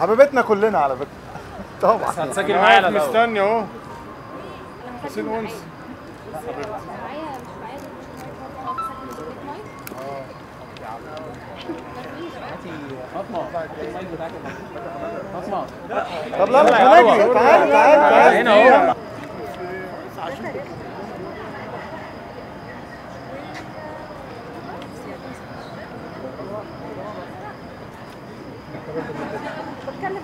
حبيبتنا كلنا على فكرة. طبعا. هتسجل معايا أنا مستني أهو. حسين ونس معايا. مش معايا آه. فاطمه فاطمه طب يلا. تعالى تعالى تعالى هنا اهو بتكلم